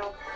feel,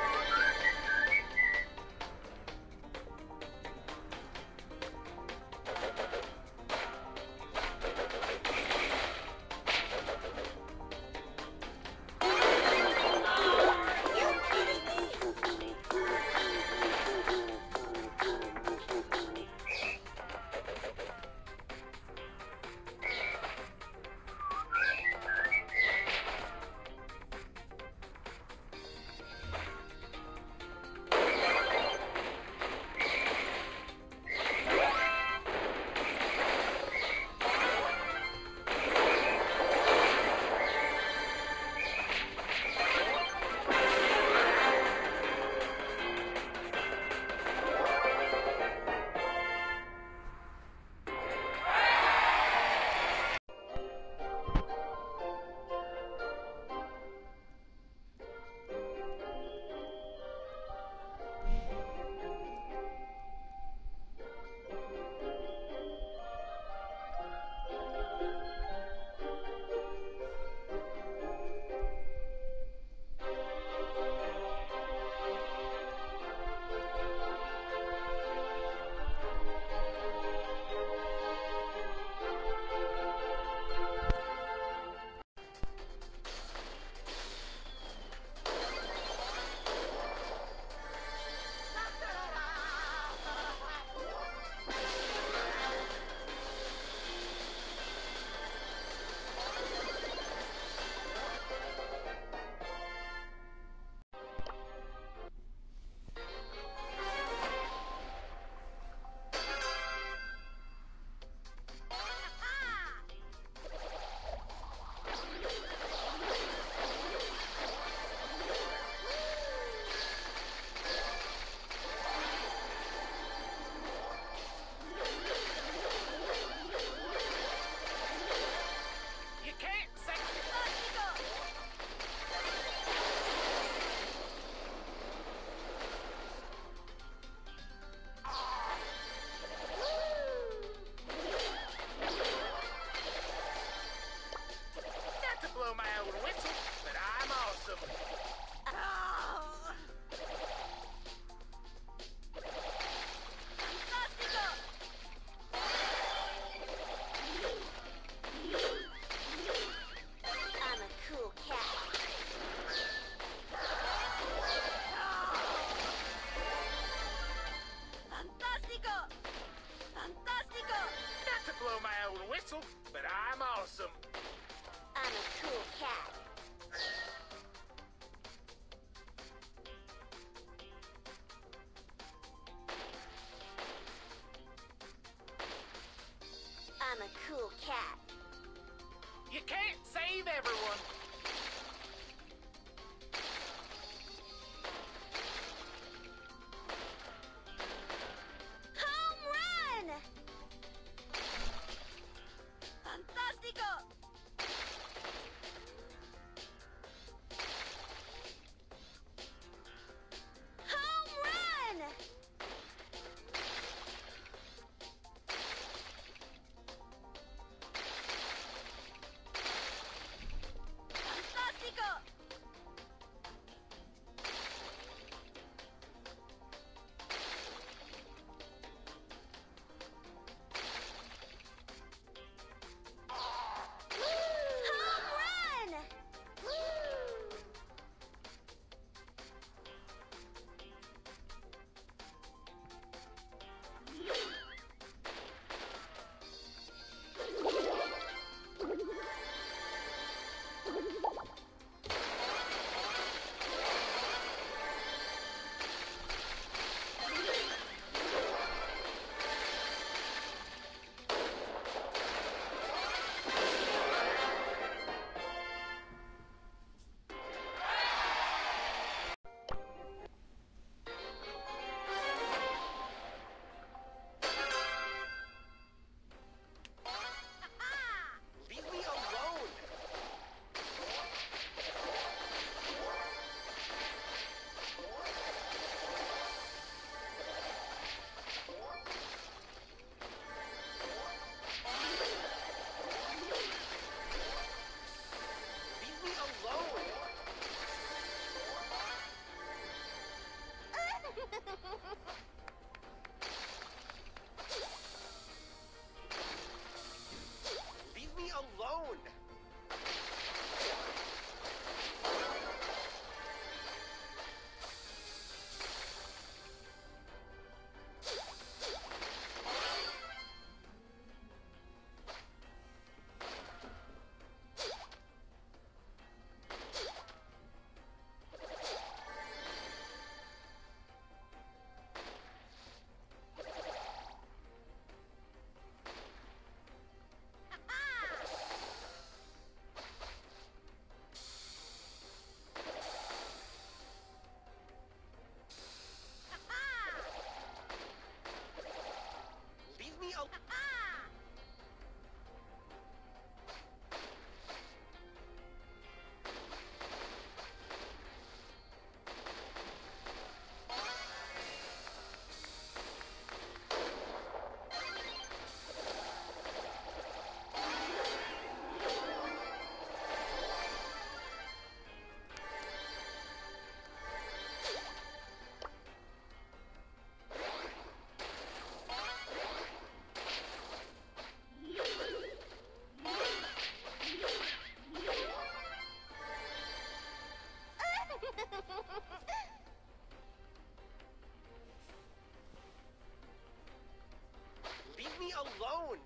alone.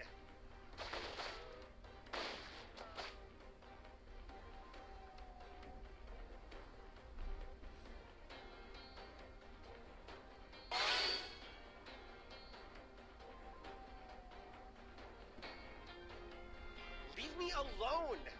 Leave me alone.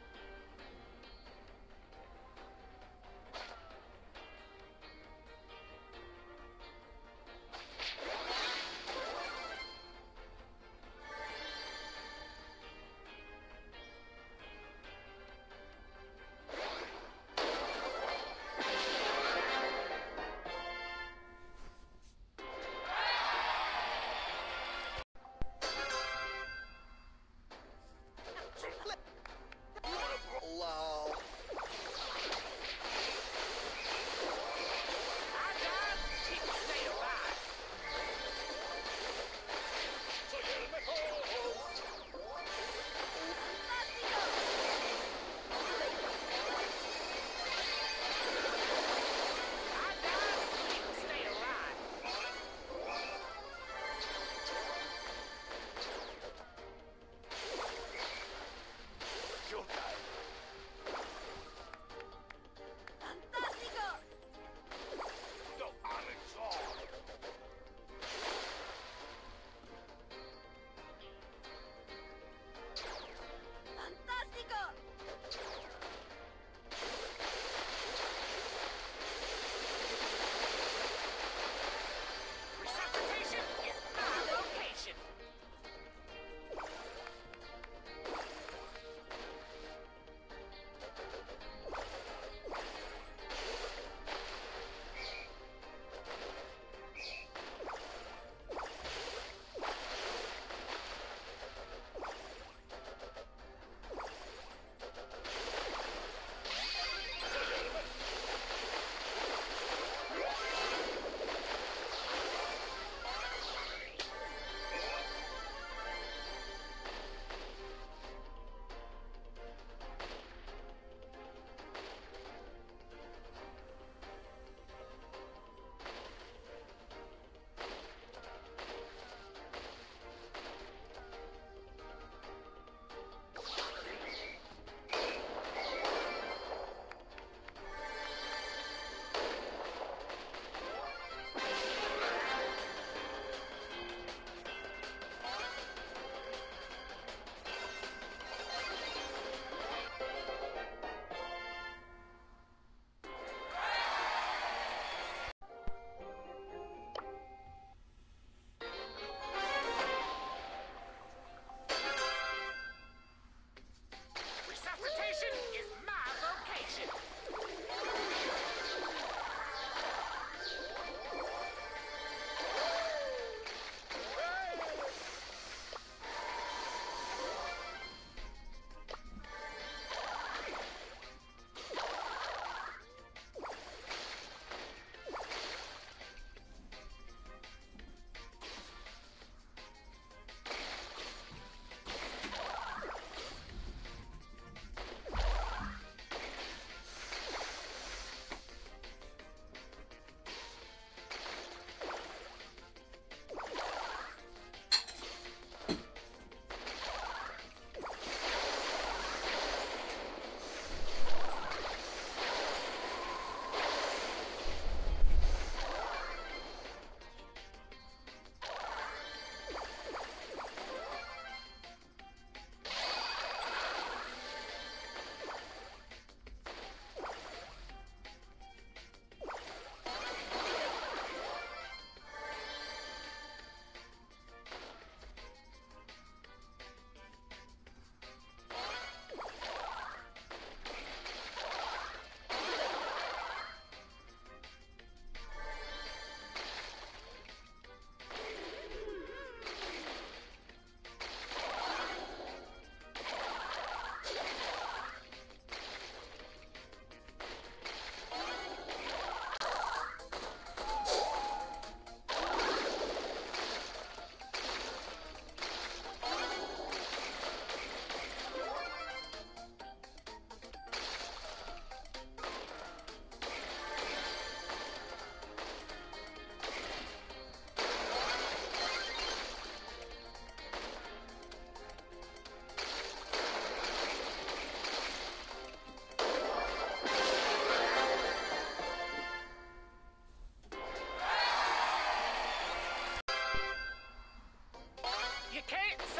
you can't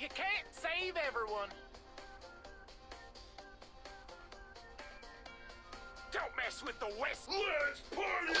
You can't save everyone. Don't mess with the West. Let's party!